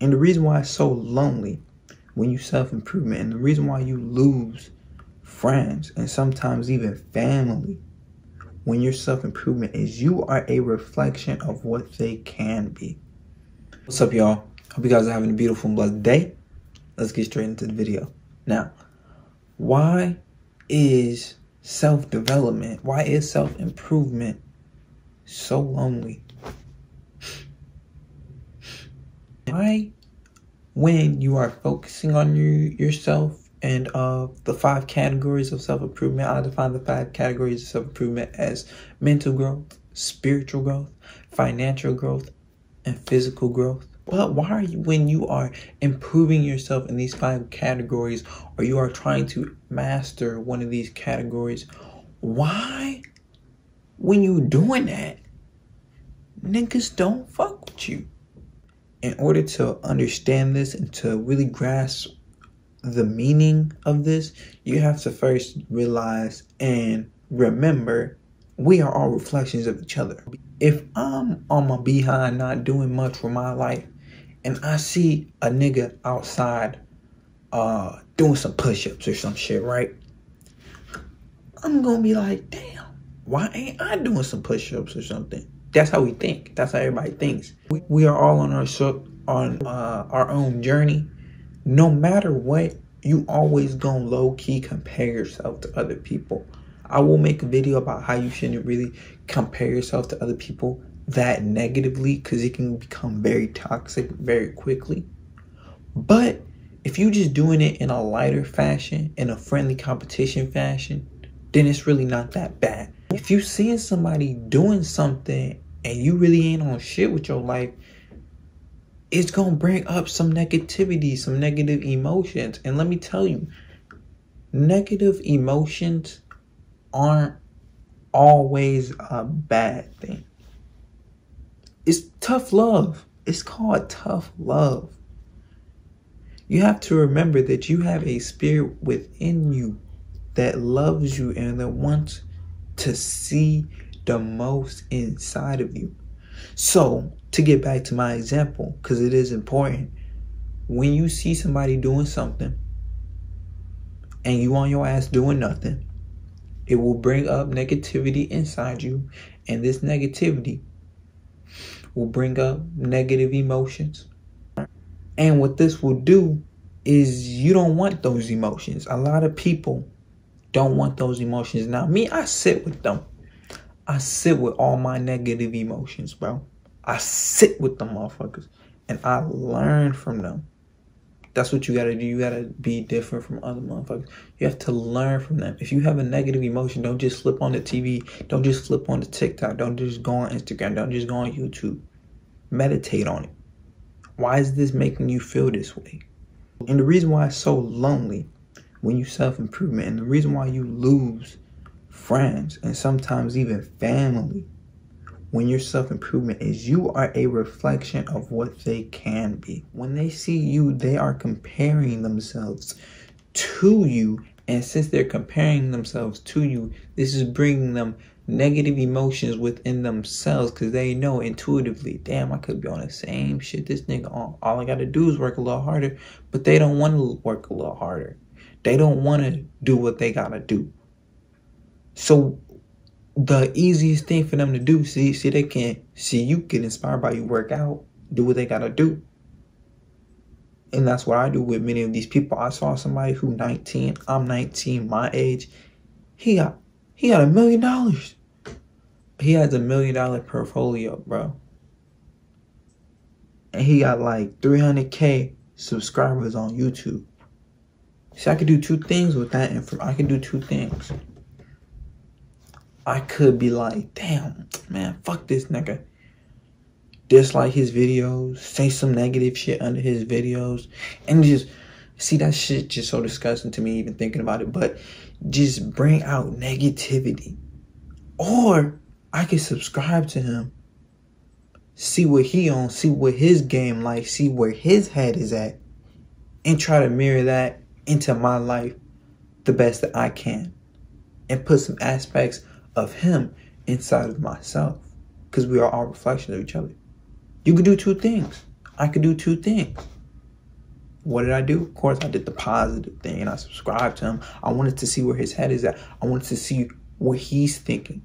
And the reason why it's so lonely when you self improvement, and the reason why you lose friends and sometimes even family when your self improvement is you are a reflection of what they can be. What's up, y'all? Hope you guys are having a beautiful and blessed day. Let's get straight into the video. Now, why is self development, why is self improvement so lonely? Why, when you are focusing on your, yourself and uh, the five categories of self improvement, I define the five categories of self improvement as mental growth, spiritual growth, financial growth, and physical growth. But why are you, when you are improving yourself in these five categories or you are trying to master one of these categories, why, when you're doing that, niggas don't fuck with you? In order to understand this and to really grasp the meaning of this, you have to first realize and remember we are all reflections of each other. If I'm on my behind not doing much for my life and I see a nigga outside uh doing some push-ups or some shit, right? I'm gonna be like, damn, why ain't I doing some push-ups or something? That's how we think. That's how everybody thinks. We, we are all on our on uh, our own journey. No matter what, you always gonna low key compare yourself to other people. I will make a video about how you shouldn't really compare yourself to other people that negatively because it can become very toxic very quickly. But if you're just doing it in a lighter fashion, in a friendly competition fashion, then it's really not that bad. If you seeing somebody doing something and you really ain't on shit with your life, it's gonna bring up some negativity, some negative emotions. And let me tell you, negative emotions aren't always a bad thing. It's tough love. It's called tough love. You have to remember that you have a spirit within you that loves you and that wants to see the most inside of you. So, to get back to my example, because it is important, when you see somebody doing something and you on your ass doing nothing, it will bring up negativity inside you, and this negativity will bring up negative emotions. And what this will do is you don't want those emotions. A lot of people don't want those emotions. Now, me, I sit with them. I sit with all my negative emotions, bro. I sit with them motherfuckers and I learn from them. That's what you gotta do. You gotta be different from other motherfuckers. You have to learn from them. If you have a negative emotion, don't just flip on the TV. Don't just flip on the TikTok. Don't just go on Instagram. Don't just go on YouTube. Meditate on it. Why is this making you feel this way? And the reason why it's so lonely when you self improvement and the reason why you lose friends and sometimes even family when your self improvement is you are a reflection of what they can be. When they see you, they are comparing themselves to you. And since they're comparing themselves to you, this is bringing them negative emotions within themselves because they know intuitively, damn, I could be on the same shit this nigga on. All I got to do is work a little harder, but they don't want to work a little harder. They don't want to do what they got to do. So the easiest thing for them to do, see, see, they can see you get inspired by you work out, do what they got to do. And that's what I do with many of these people. I saw somebody who 19, I'm 19, my age. He got he got a million dollars. He has a million dollar portfolio, bro. And he got like 300k subscribers on YouTube. See, I could do two things with that info. I can do two things. I could be like, damn, man, fuck this nigga. Dislike his videos, say some negative shit under his videos, and just see that shit just so disgusting to me even thinking about it. But just bring out negativity. Or I could subscribe to him, see what he on, see what his game like, see where his head is at, and try to mirror that into my life the best that I can and put some aspects of him inside of myself because we are all reflections of each other. You could do two things. I could do two things. What did I do? Of course, I did the positive thing and I subscribed to him. I wanted to see where his head is at. I wanted to see what he's thinking.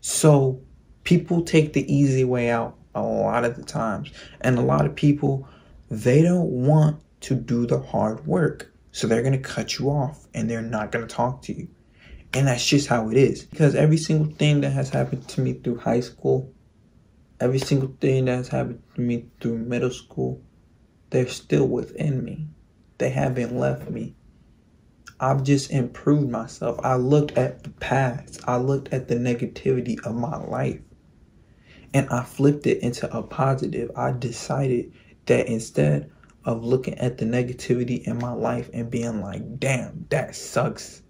So people take the easy way out a lot of the times. And a lot of people, they don't want to do the hard work. So they're going to cut you off and they're not going to talk to you. And that's just how it is. Because every single thing that has happened to me through high school, every single thing that has happened to me through middle school, they're still within me. They haven't left me. I've just improved myself. I looked at the past. I looked at the negativity of my life. And I flipped it into a positive. I decided that instead of looking at the negativity in my life and being like, damn, that sucks,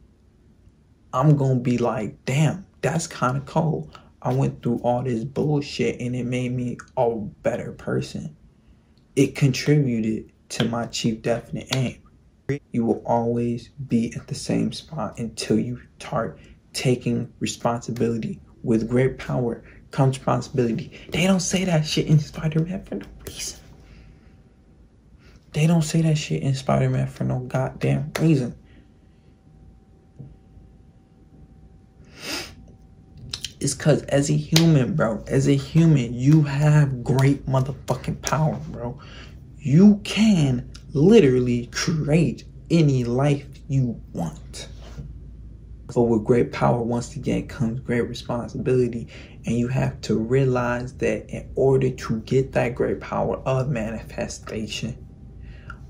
I'm going to be like, damn, that's kind of cool. I went through all this bullshit and it made me a better person. It contributed to my chief definite aim. You will always be at the same spot until you start taking responsibility. With great power comes responsibility. They don't say that shit in Spider Man for no reason. They don't say that shit in Spider Man for no goddamn reason. It's cause as a human, bro, as a human, you have great motherfucking power, bro. You can literally create any life you want. But with great power, once again, comes great responsibility. And you have to realize that in order to get that great power of manifestation,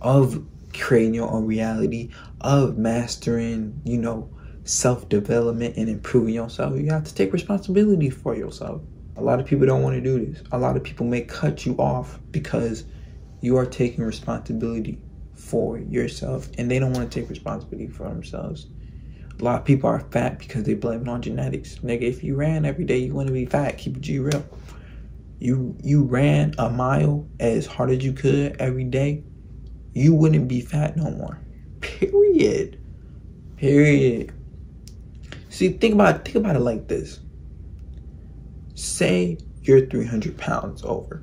of creating your own reality, of mastering, you know, self development and improving yourself, you have to take responsibility for yourself. A lot of people don't want to do this. A lot of people may cut you off because you are taking responsibility for yourself and they don't want to take responsibility for themselves. A lot of people are fat because they blame it on genetics. Nigga, if you ran every day, you want to be fat. Keep it G real. You you ran a mile as hard as you could every day, you wouldn't be fat no more. Period. Period. See, think about think about it like this. Say you're 300 pounds over,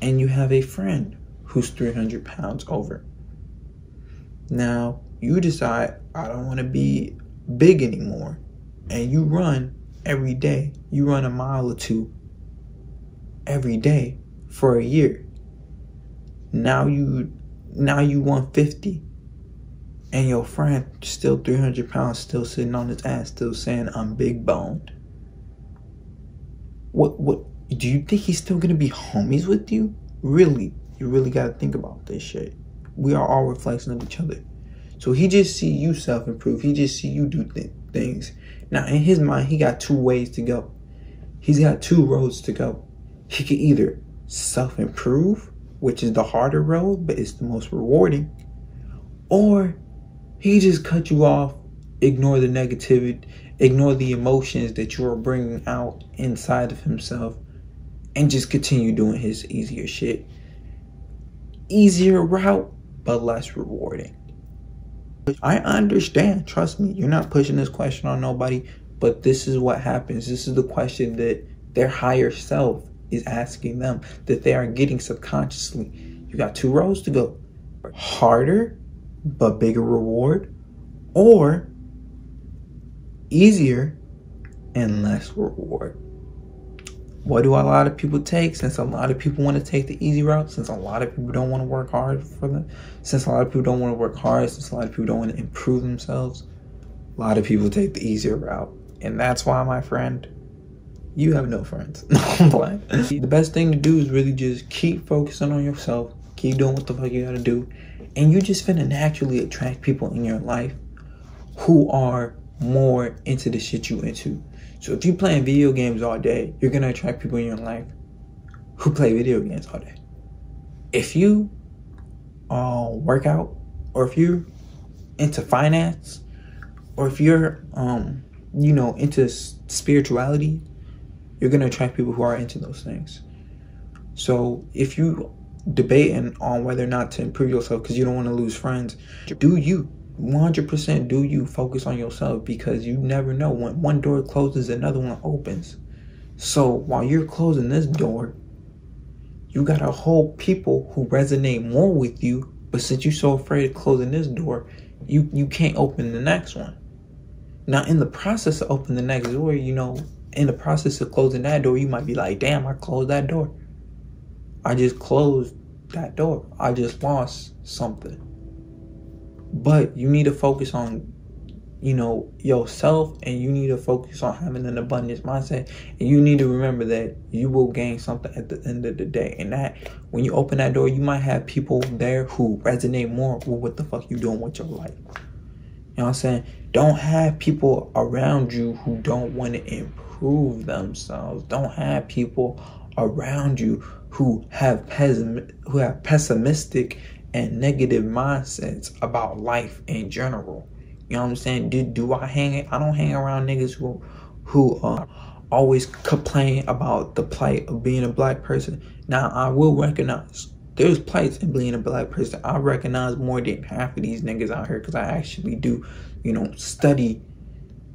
and you have a friend who's 300 pounds over. Now, you decide, I don't want to be big anymore. And you run every day. You run a mile or two every day for a year. Now you now you 150 and your friend still 300 pounds still sitting on his ass still saying i'm big boned what what do you think he's still gonna be homies with you really you really got to think about this shit. We are all reflections of each other. So he just see you self improve. He just see you do th- things. Now in his mind, he got two ways to go. He's got two roads to go. He can either self improve, which is the harder road, but it's the most rewarding, or he just cut you off, ignore the negativity, ignore the emotions that you are bringing out inside of himself, and just continue doing his easier shit easier route, but less rewarding. I understand, trust me, you're not pushing this question on nobody, but this is what happens. This is the question that their higher self is asking them that they are getting subconsciously. You got two roads to go harder, but bigger reward, or easier and less reward. What do a lot of people take? Since a lot of people want to take the easy route, since a lot of people don't want to work hard for them, since a lot of people don't want to work hard, since a lot of people don't want to improve themselves, a lot of people take the easier route. And that's why, my friend, you have no friends. the best thing to do is really just keep focusing on yourself, keep doing what the fuck you gotta do, and you just finna naturally attract people in your life who are more into the shit you into. So if you're playing video games all day, you're gonna attract people in your life who play video games all day. If you uh, work out, or if you're into finance, or if you're um, you know into spirituality, you're gonna attract people who are into those things. So if you debating on whether or not to improve yourself because you don't want to lose friends, do you 100% do you focus on yourself because you never know when one door closes another one opens so while you're closing this door you gotta hold people who resonate more with you. But since you're so afraid of closing this door, you you can't open the next one. Now, in the process of opening the next door, you know, in the process of closing that door, you might be like, "Damn, I closed that door. I just closed that door. I just lost something." But you need to focus on you know yourself and you need to focus on having an abundance mindset. And you need to remember that you will gain something at the end of the day. And that when you open that door you might have people there who resonate more with what the fuck you doing with your life. You know what i'm saying? Don't have people around you who don't want to improve themselves. Don't have people around you who have pessim- who have pessimistic and negative mindsets about life in general you know what I'm saying? Do do I hang? I don't hang around niggas who who uh, always complain about the plight of being a black person. Now I will recognize there's plights in being a black person. I recognize more than half of these niggas out here because I actually do, you know, study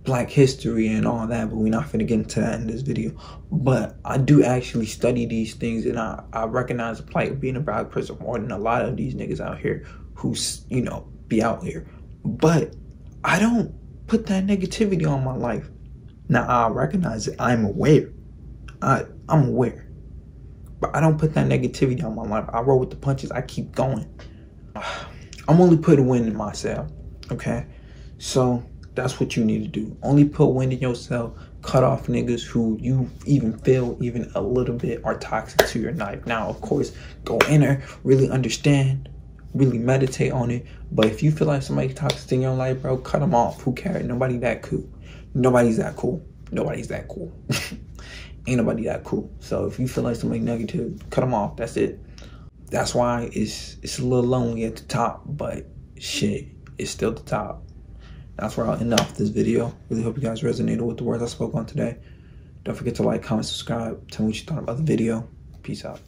black history and all that, but we're not gonna get into that in this video. But I do actually study these things and I, I recognize the plight of being a black person more than a lot of these niggas out here who's, you know, be out here. But I don't put that negativity on my life. Now I recognize it. I'm aware. I I'm aware. But I don't put that negativity on my life. I roll with the punches. I keep going. I'm only putting wind in myself. Okay? So that's what you need to do. Only put wind in yourself. Cut off niggas who you even feel even a little bit are toxic to your life. Now, of course, go in there, really understand really meditate on it. But if you feel like somebody's toxic in your life, bro, cut them off. Who cares? Nobody that cool. Nobody's that cool. Nobody's that cool. Ain't nobody that cool. So if you feel like somebody negative, cut them off. That's it. That's why it's it's a little lonely at the top, but shit, it's still the top. That's where I'll end off this video. Really hope you guys resonated with the words I spoke on today. Don't forget to like, comment, subscribe. Tell me what you thought about the video. Peace out.